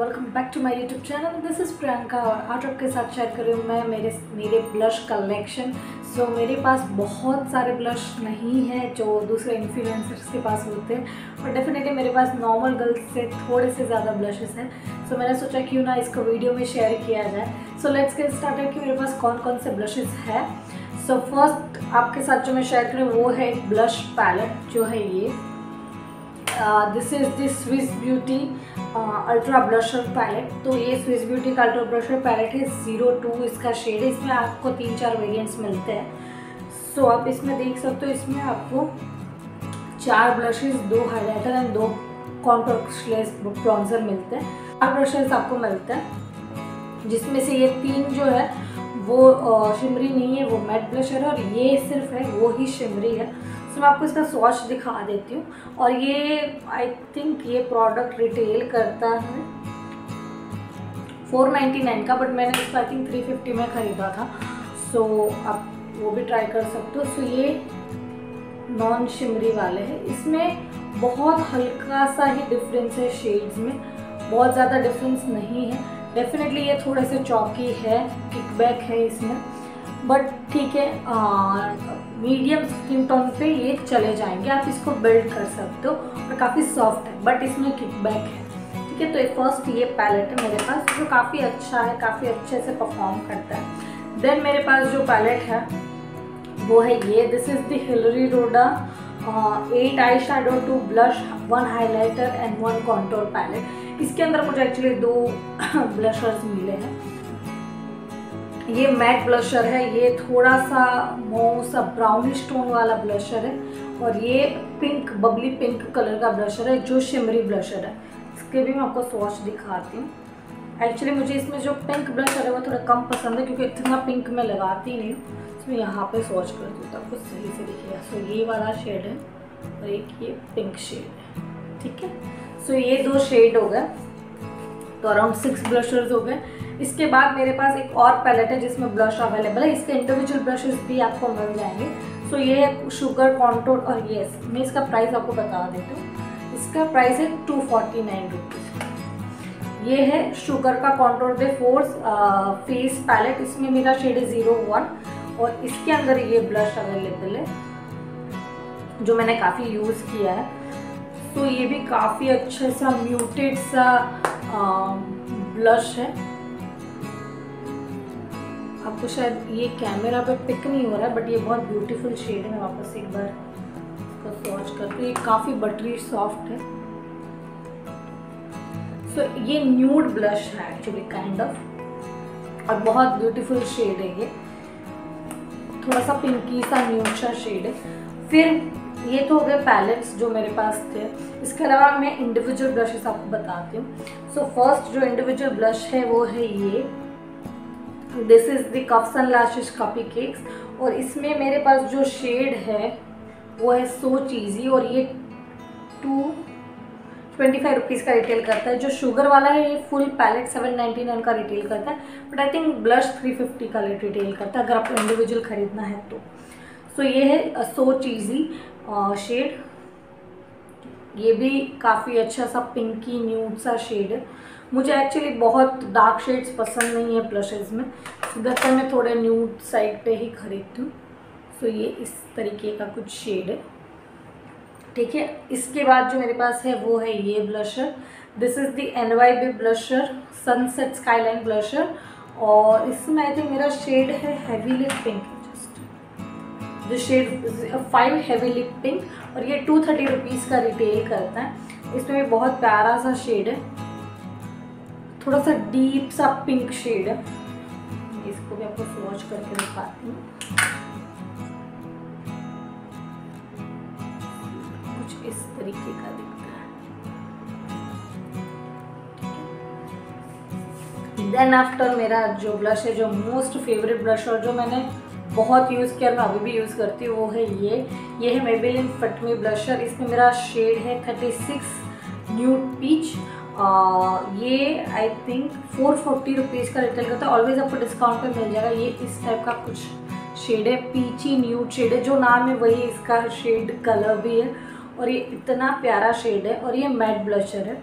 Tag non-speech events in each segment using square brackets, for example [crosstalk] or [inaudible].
Welcome back to my YouTube channel this is Priyanka और आज आपके साथ शेयर कर रही हूँ मैं मेरे मेरे ब्लश कलेक्शन सो so, मेरे पास बहुत सारे ब्लश नहीं हैं जो दूसरे इन्फ्लुएंसर्स के पास होते हैं और डेफिनेटली मेरे पास नॉर्मल गर्ल्स से थोड़े से ज़्यादा ब्लशेस हैं। सो so, मैंने सोचा क्यों ना इसको वीडियो में शेयर किया जाए। सो लेट्स गेट स्टार्टेड कि मेरे पास कौन कौन से ब्लशेस हैं। सो फ़र्स्ट आपके साथ जो मैं शेयर करूँ वो है ब्लश पैलेट जो है ये। This is this Swiss beauty ultra blusher palette तो ये स्विस ब्यूटी का अल्ट्रा ब्लशर पैलेट है ज़ीरो टू इसका शेड है। इसमें आपको तीन चार वेरिएंट्स मिलते हैं। सो so, आप इसमें देख सकते हो इसमें आपको चार ब्लशेस दो हाइलाइटर एंड दो कॉन्टोर स्लेस ब्रॉन्जर मिलते हैं। चार ब्रशेस आपको मिलते हैं जिसमें से ये तीन जो है वो शिमरी नहीं है वो मैट ब्लशर है और ये सिर्फ़ है वो ही शिमरी है। सो मैं आपको इसका स्वॉच दिखा देती हूँ। और ये आई थिंक ये प्रोडक्ट रिटेल करता है 499 का बट मैंने इसको आई थिंक 350 में ख़रीदा था। सो so, आप वो भी ट्राई कर सकते हो। सो so, ये नॉन शिमरी वाले हैं। इसमें बहुत हल्का सा ही डिफरेंस है शेड्स में। बहुत ज़्यादा डिफरेंस नहीं है। डेफिनेटली ये थोड़े से चौकी है किकबैक है इसमें। बट ठीक है मीडियम स्किन टोन पे ये चले जाएँगे। आप इसको बिल्ड कर सकते हो और काफ़ी सॉफ्ट है बट इसमें किकबैक है। ठीक है तो ये फ़र्स्ट ये पैलेट है मेरे पास, जो काफ़ी अच्छा है, काफ़ी अच्छे से परफॉर्म करता है। देन मेरे पास जो पैलेट है, वो है ये। This is the Hilary Rhoda eight eye shadow two blush one highlighter and one contour palette इसके अंदर मुझे एक्चुअली दो [coughs] ब्लशर्स मिले हैं। ये मैट ब्लशर है, ये थोड़ा सा मो सा ब्राउनिश टोन वाला ब्लशर है और ये पिंक बबली पिंक कलर का ब्लशर है, जो शिमरी ब्लशर है। इसके भी मैं आपको स्वॉच दिखाती हूँ। एक्चुअली मुझे इसमें जो पिंक ब्लशर है वो थोड़ा कम पसंद है क्योंकि इतना पिंक मैं लगाती नहीं हूँ। इसमें यहाँ पे स्वॉच कर दूँ तो आपको सही से दिखेगा। सो ये वाला शेड है और एक ये पिंक शेड है, ठीक है? सो ये दो शेड हो गए। तो अराउंड सिक्स ब्लशर्स हो गए। इसके बाद मेरे पास एक और पैलेट है जिसमें ब्लश अवेलेबल है। इसके इंडिविजुअल ब्रशेस भी आपको मिल जाएँगे। सो ये है शुगर कॉन्टोर और ये, मैं इसका प्राइस आपको बता देती हूँ। इसका प्राइस है टू फोर्टी नाइन रुपीज़ ये है शुगर का contour de force face palette इसमें मेरा शेड है ज़ीरो वन और इसके अंदर ये ब्लश अवेलेबल है, जो मैंने काफ़ी यूज़ किया है। तो ये भी काफ़ी अच्छे सा म्यूटेड सा ब्लश है। आपको शायद ये कैमरा पे पिक नहीं हो रहा है बट ये बहुत ब्यूटीफुल शेड है। वापस एक बार इसको स्वॉच करती हूँ। ये काफ़ी बटरी सॉफ्ट है। सो so, ये न्यूड ब्लश है एक्चुअली काइंड ऑफ़ और बहुत ब्यूटीफुल शेड है ये। थोड़ा सा पिंकी सा न्यूड सा शेड है। फिर ये तो हो गए पैलेट्स जो मेरे पास थे। इसके अलावा मैं इंडिविजुअल ब्रशेस आपको बताती हूँ। सो फ़र्स्ट जो इंडिविजुअल ब्लश है, वो है ये। This is the cuffs and lashes cuppy cakes और इसमें मेरे पास जो शेड है, वो है सो चीज़ी और ये टू ट्वेंटी फाइव रुपीज़ का रिटेल करता है। जो शुगर वाला है, ये full palette seven ninety nine का रिटेल करता है। But I think blush three fifty का रिटेल करता है, अगर आपको इंडिविजुअल ख़रीदना है तो। सो ये है सो चीज़ी शेड ये भी काफ़ी अच्छा सा पिंकी न्यूड सा शेड है। मुझे एक्चुअली बहुत डार्क शेड्स पसंद नहीं है ब्लशेज़ में। ज़्यादातर मैं थोड़े न्यूड साइड पे ही खरीदती हूँ। सो ये इस तरीके का कुछ शेड है। ठीक है, इसके बाद जो मेरे पास है वो है ये blusher this is the N Y B blusher sunset skyline blusher और इसमें आई थिंक मेरा शेड है हैवी लिप पिंक जो shade five heavy lip pink और ये टू थर्टी रुपीज़ का रिटेल करता है। इसमें भी बहुत प्यारा सा शेड है। थोड़ा सा डीप सा पिंक शेड है। इसको भी आपको स्वॉच करके दिखाती हूँ। कुछ इस तरीके का दिखता है। देन आफ्टर मेरा जो ब्लश है, जो मोस्ट फेवरेट ब्लश और जो मैंने बहुत यूज़ किया मैं अभी भी यूज़ करती हूँ, वो है ये। ये है मेबेलिन फटमी ब्लशर इसमें मेरा शेड है थर्टी सिक्स न्यूट पीच ये I think four forty rupees का रिटेल करता है। ऑलवेज आपको डिस्काउंट पे मिल जाएगा। ये इस टाइप का कुछ शेड है पीची न्यूड शेड है, जो नाम है वही इसका शेड कलर भी है। और ये इतना प्यारा शेड है और ये मैट ब्लशर है।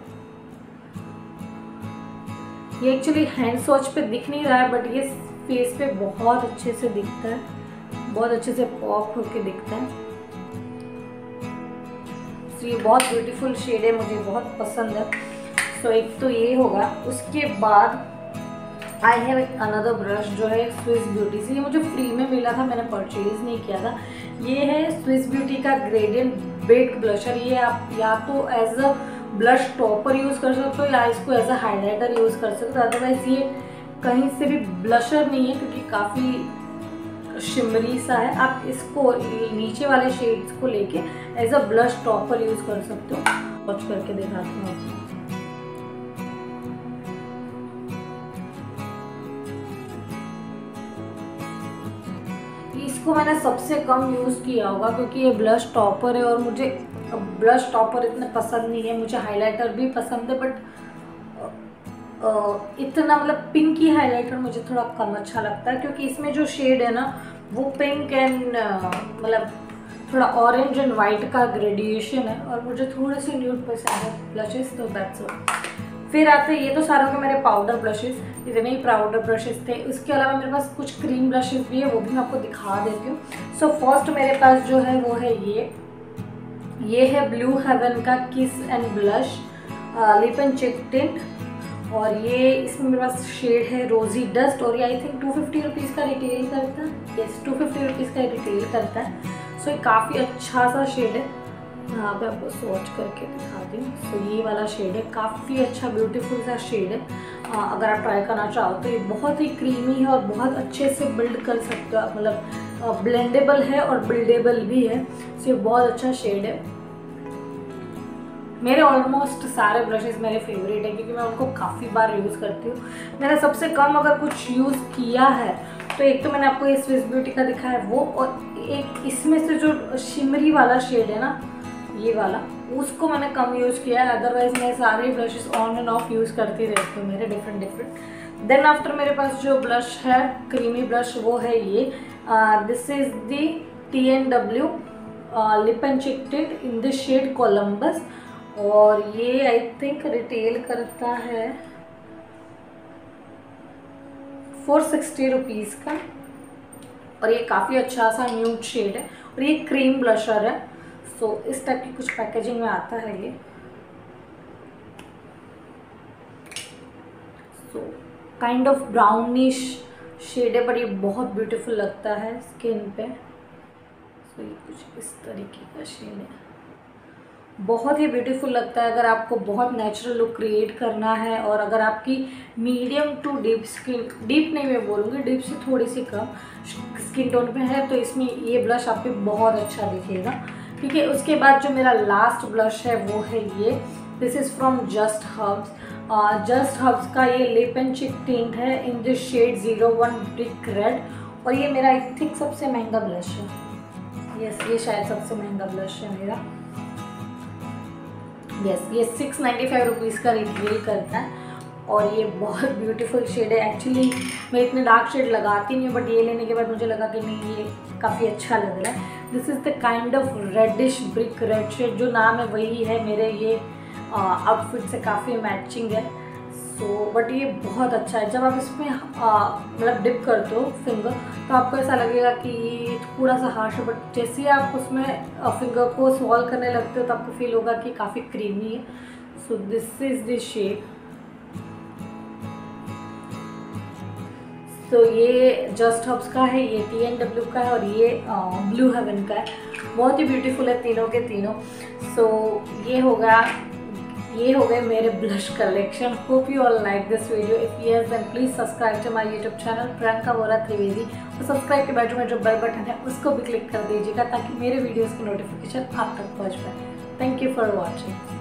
ये एक्चुअली हैंड स्वॉच पे दिख नहीं रहा है बट ये फेस पे बहुत अच्छे से दिखता है बहुत अच्छे से पॉप होके दिखता है। तो ये बहुत ब्यूटीफुल शेड है मुझे बहुत पसंद है। सो so, एक तो ये होगा उसके बाद आई हैव अनदर ब्रश जो है स्विस ब्यूटी से। ये मुझे फ्री में मिला था मैंने परचेज नहीं किया था। ये है स्विस ब्यूटी का ग्रेडियंट बेक्ड ब्लशर ये आप या तो as a blush topper use कर सकते हो या इसको एज अ हाईलाइटर यूज़ कर सकते हो। अदरवाइज़ ये कहीं से भी ब्लशर नहीं है, क्योंकि काफ़ी शिमरी सा है। आप इसको नीचे वाले शेड्स को लेके as a blush topper use कर सकते हो। वॉच करके दिखाती हूँ। इसको मैंने सबसे कम यूज़ किया होगा, क्योंकि ये ब्लश टॉपर है और मुझे ब्लश टॉपर इतने पसंद नहीं है। मुझे हाइलाइटर भी पसंद है बट इतना मतलब पिंकी हाइलाइटर मुझे थोड़ा कम अच्छा लगता है, क्योंकि इसमें जो शेड है ना, वो पिंक एंड मतलब थोड़ा ऑरेंज एंड वाइट का ग्रेडिएशन है, और मुझे थोड़े से न्यूड पसंद है ब्लशेस तो दैट्स फिर आते ये तो सारे के मेरे पाउडर ब्रशेस इतने ही पाउडर ब्रशेस थे। उसके अलावा मेरे पास कुछ क्रीम ब्रशेस भी है, वो भी मैं आपको दिखा देती हूँ। सो फ़र्स्ट मेरे पास जो है, वो है ये। ये है ब्लू हेवन का kiss and blush lip and cheek tint और ये इसमें मेरे पास शेड है रोजी डस्ट और ये I think two fifty rupees का रिटेल करता है। यस टू फिफ्टी रुपीज़ का रिटेल करता है। सो so, ये काफ़ी अच्छा सा शेड है। यहाँ पे आपको सोच करके दिखा दी। सो ये वाला शेड है। काफ़ी अच्छा ब्यूटीफुल सा शेड है। आ, अगर आप ट्राई करना चाहो तो ये बहुत ही क्रीमी है और बहुत अच्छे से बिल्ड कर सकते हो मतलब ब्लेंडेबल है और बिल्डेबल भी है। सो ये बहुत अच्छा शेड है। मेरे ऑलमोस्ट सारे ब्रशेज़ मेरे फेवरेट हैं क्योंकि मैं उनको काफ़ी बार यूज़ करती हूँ। मैंने सबसे कम अगर कुछ यूज़ किया है तो एक तो मैंने आपको ये स्विस ब्यूटी का दिखा है वो और एक इसमें से जो शिमरी वाला शेड है ना, ये वाला, उसको मैंने कम यूज़ किया है। अदरवाइज़ मैं सारे brushes on and off use करती रहती हूँ, मेरे डिफरेंट डिफरेंट देन आफ्टर मेरे पास जो ब्लश है क्रीमी ब्रश वो है ये। This is the T N W lip and cheek tint in the shade Columbus और ये आई थिंक रिटेल करता है। फोर सिक्सटी रुपीज़ का। और ये काफ़ी अच्छा सा न्यूट शेड है। और ये क्रीम ब्लशर है। सो इस टाइप की कुछ पैकेजिंग में आता है ये। So kind of brownish shade है पर ये बहुत ब्यूटीफुल लगता है स्किन पे। सो so, ये कुछ इस तरीके का शेड है। बहुत ही ब्यूटीफुल लगता है। अगर आपको बहुत नेचुरल लुक क्रिएट करना है और अगर आपकी medium to deep skin deep नहीं मैं बोलूँगी डीप से थोड़ी सी कम स्किन टोन पे है तो इसमें ये ब्लश आप पे बहुत अच्छा दिखेगा। ठीक है उसके बाद जो मेरा लास्ट ब्लश है वो है ये। This is from just herbs just herbs का ये लिप एंड चिक टिंट है in this shade zero one brick red और ये मेरा आई थिंक सबसे महँगा ब्लश है। यस yes, ये शायद सबसे महँगा ब्लश है मेरा। यस ये सिक्स नाइन्टी फाइव रुपीज़ का रिटेल करता है। और ये बहुत ब्यूटीफुल शेड है। एक्चुअली मैं इतने डार्क शेड लगाती नहीं हूँ बट ये लेने के बाद मुझे लगा कि नहीं, ये काफ़ी अच्छा लग रहा है। This is the kind of reddish brick red shade जो नाम है वही है मेरे ये आउटफिट से काफ़ी मैचिंग है। सो बट ये बहुत अच्छा है। जब आप इसमें मतलब डिप करते हो फिंगर तो आपको ऐसा लगेगा कि ये थोड़ा सा हार्श है बट जैसे ही आप उसमें फिंगर को सॉल्व करने लगते हो तो आपको फील होगा कि काफ़ी क्रीमी है। So this is the shade तो ये जस्ट हब्स का है ये टी एन डब्ल्यू का है और ये ब्लू हेवन का है। बहुत ही ब्यूटीफुल है तीनों के तीनों। सो so, ये होगा ये हो गए मेरे blush collection hope you all like this video if yes then please subscribe to my YouTube channel Priyanka Vora Trivedi और सब्सक्राइब के बाजू में जो बेल बटन है, उसको भी क्लिक कर दीजिएगा ताकि मेरे वीडियोज़ की नोटिफिकेशन आप तक पहुँच पाए. Thank you for watching